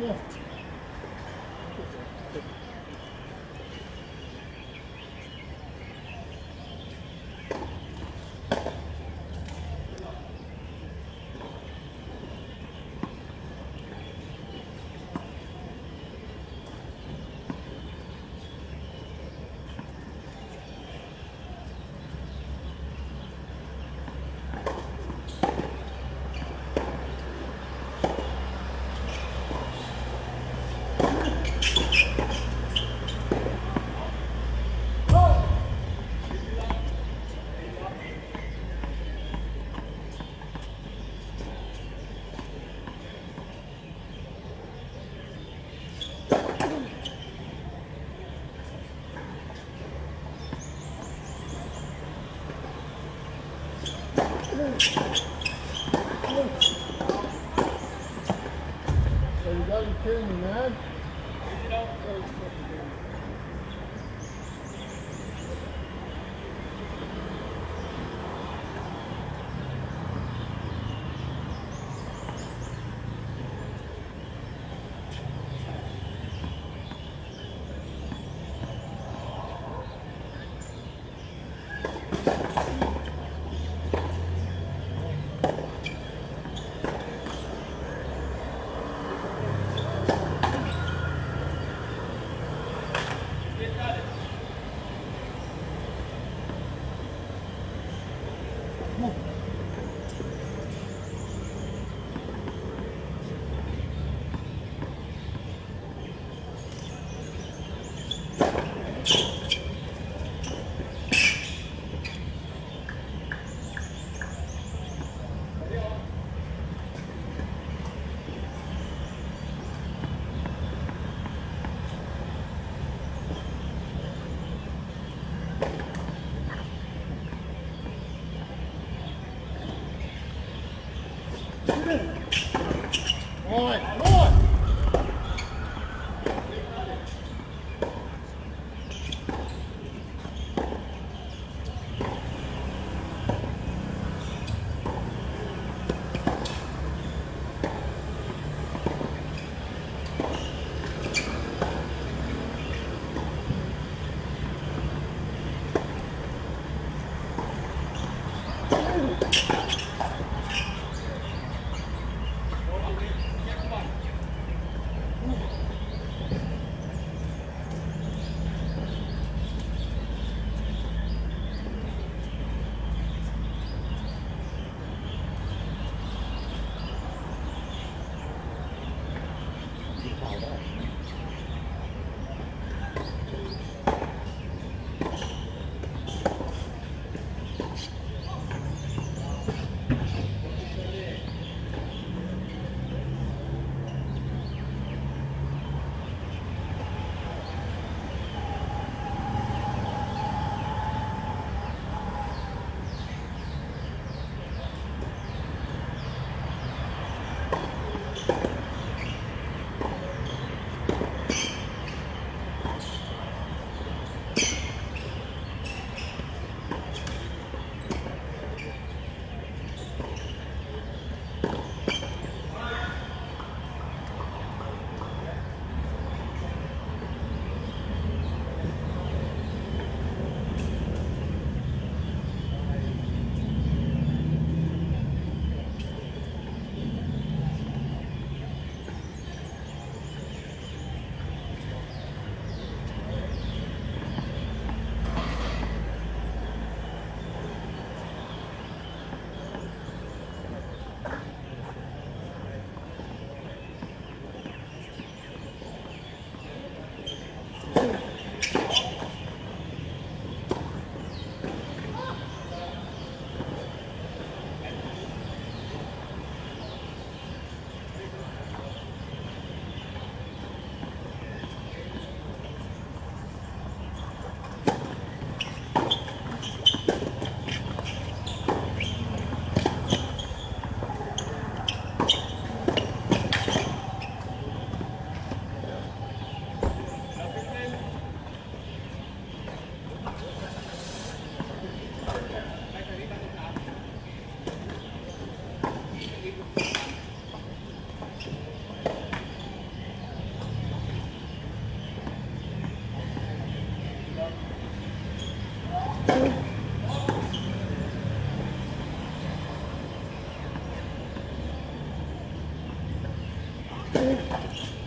Yeah. что that.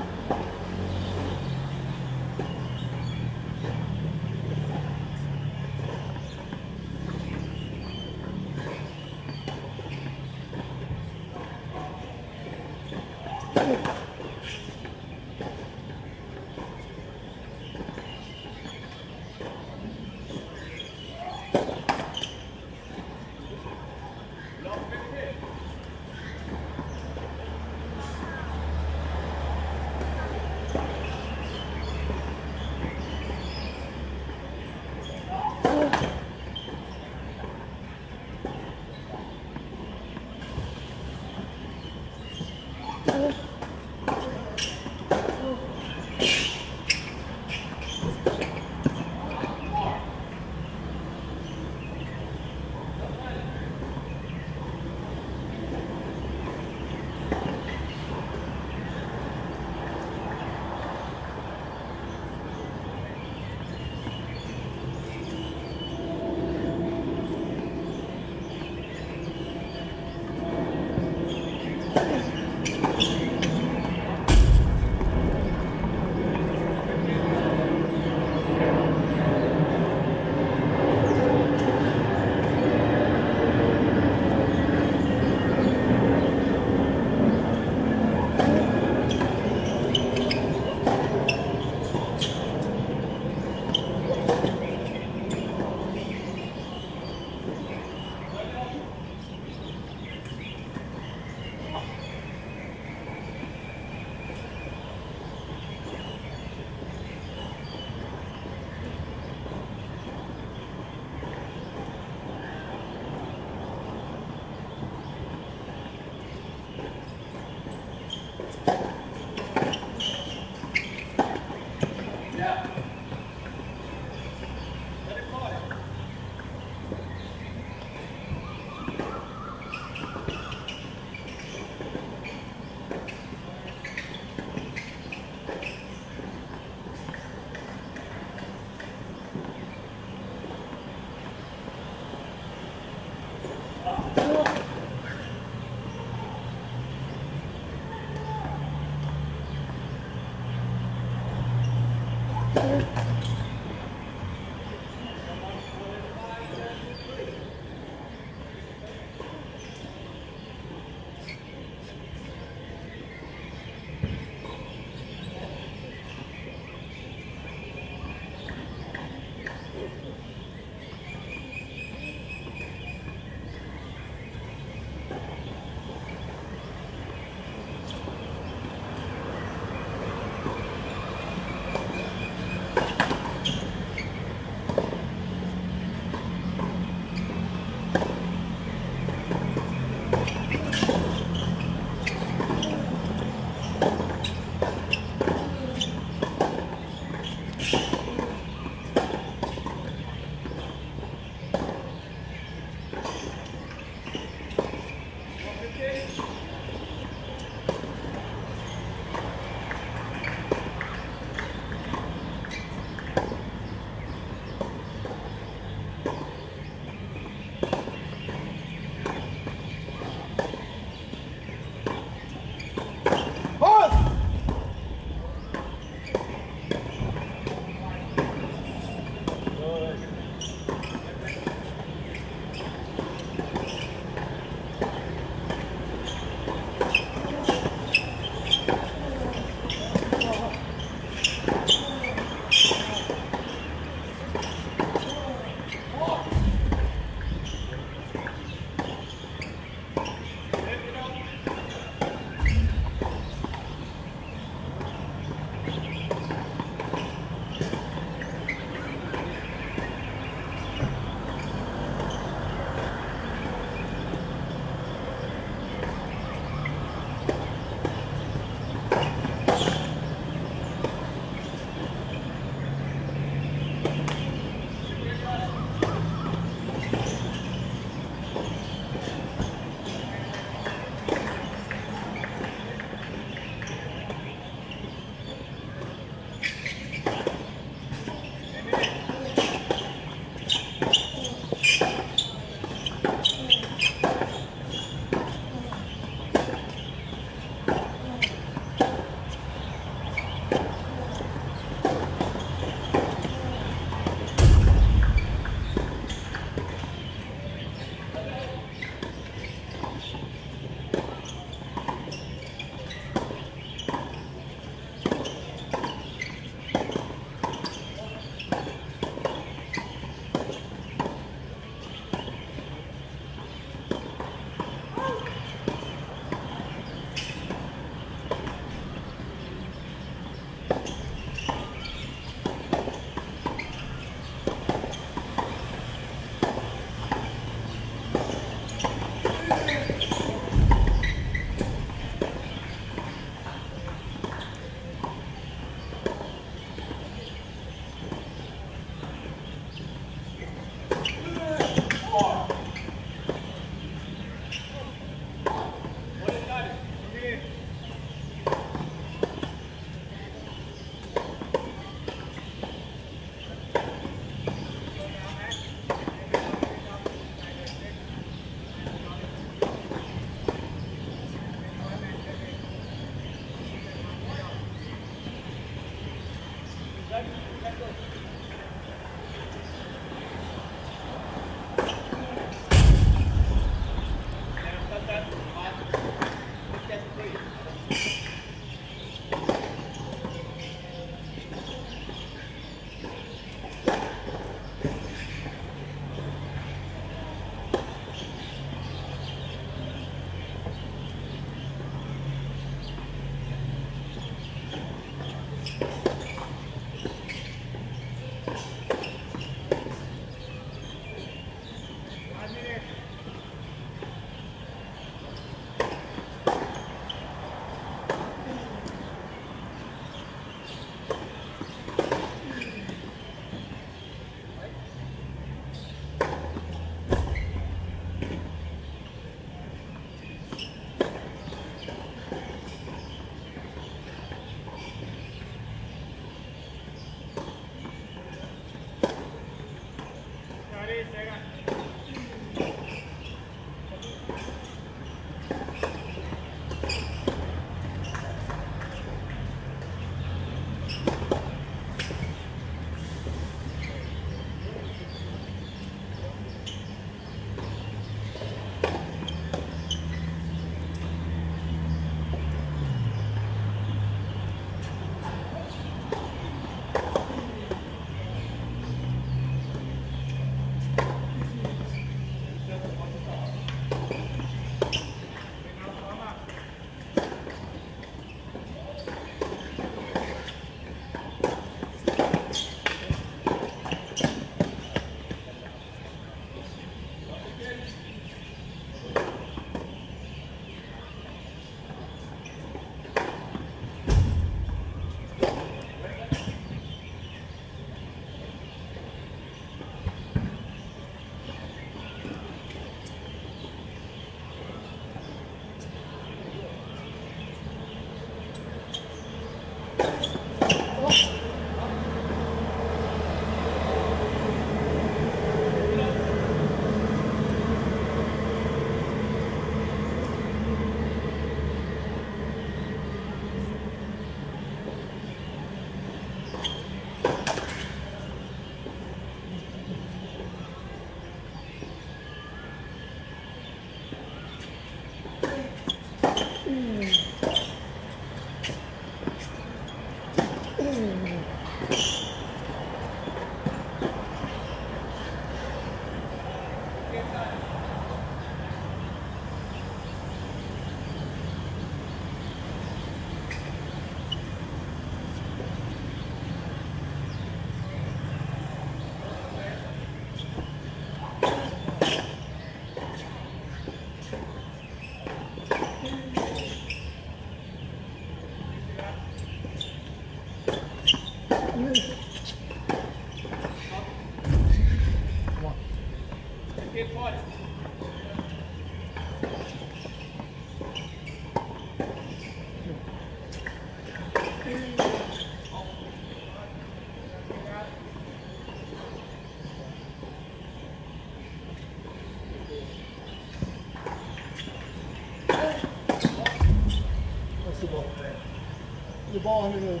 Ball under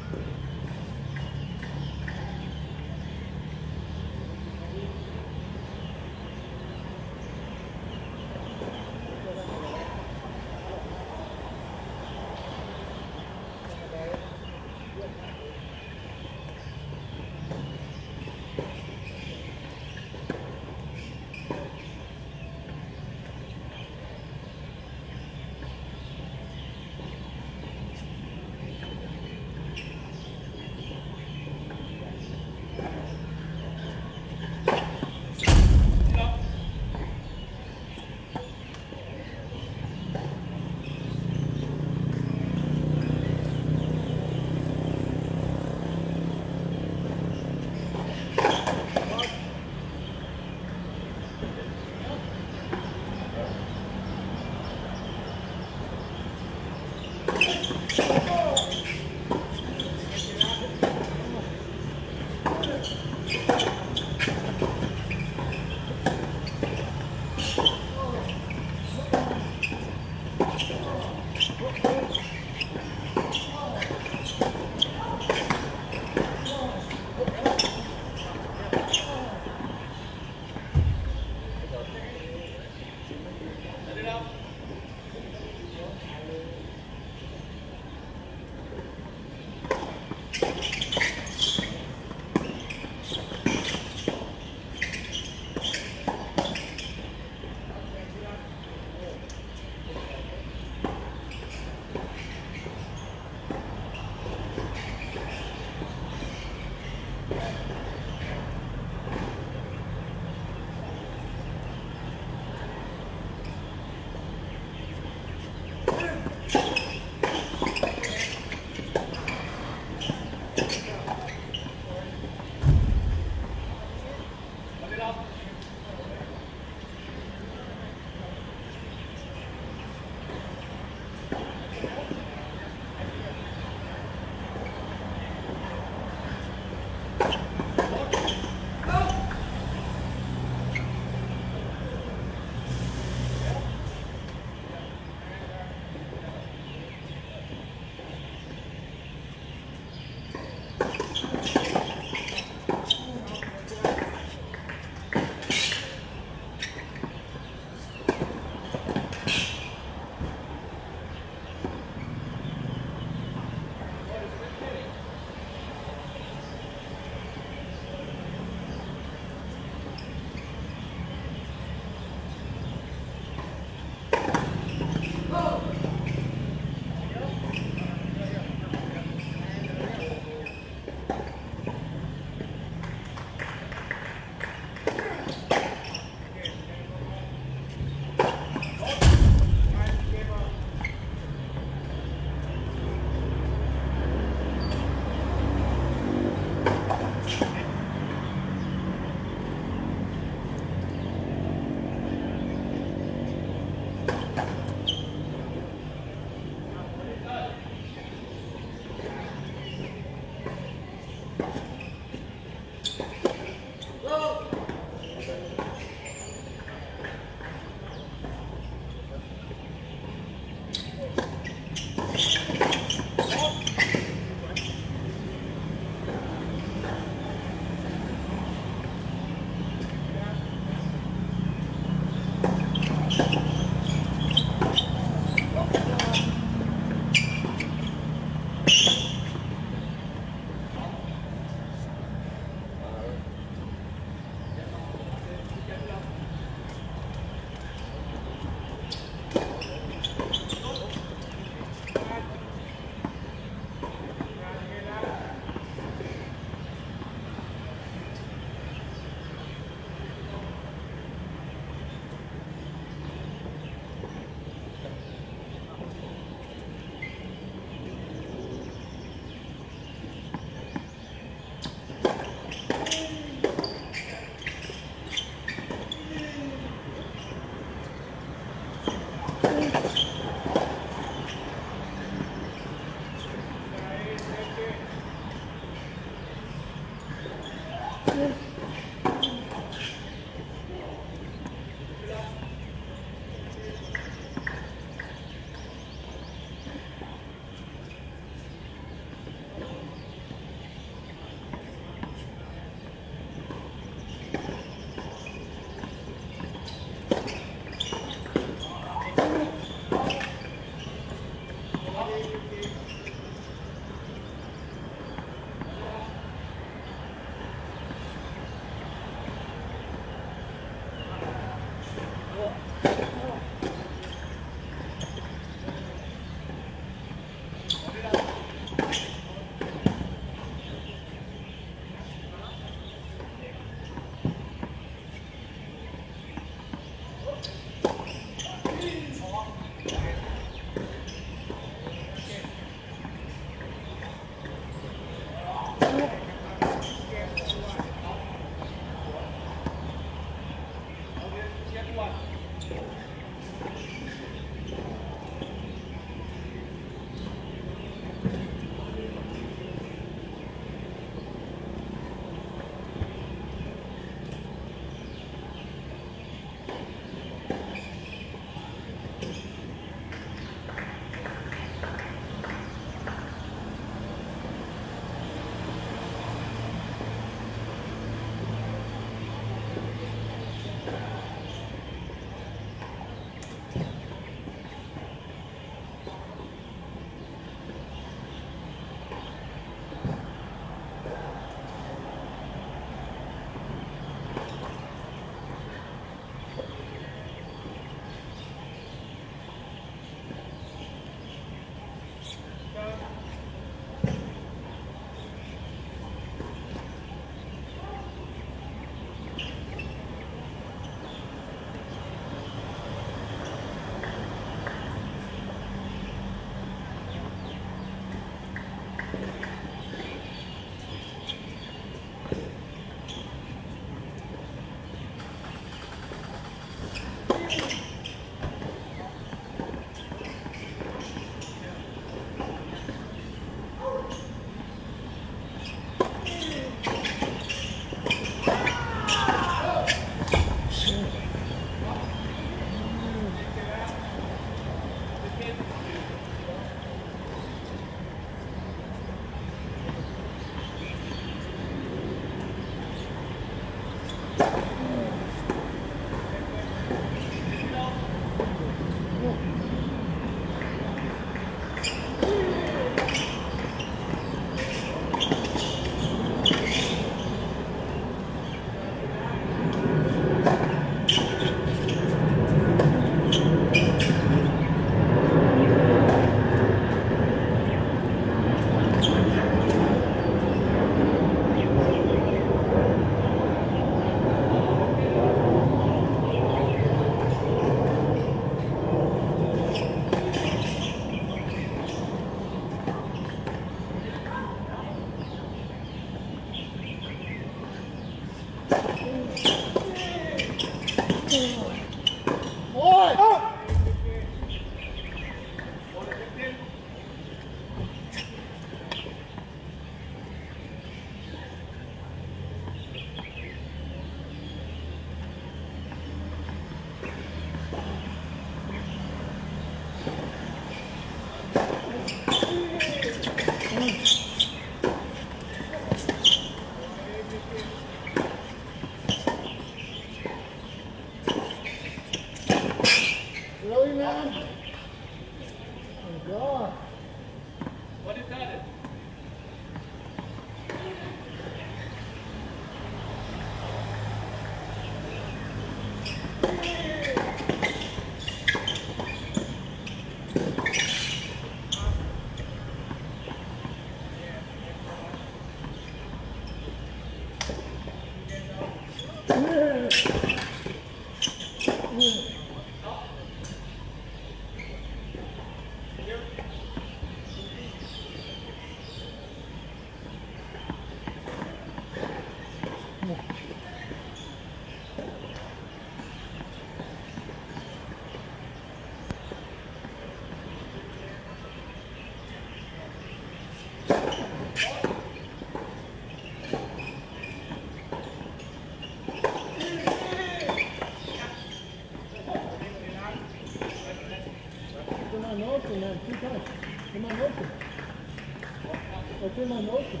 It's in my notion.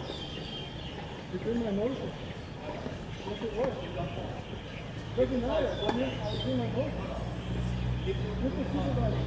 It's in my notion. Yes, it was. Doesn't matter. I mean, in my notion. Mr. Supervisor.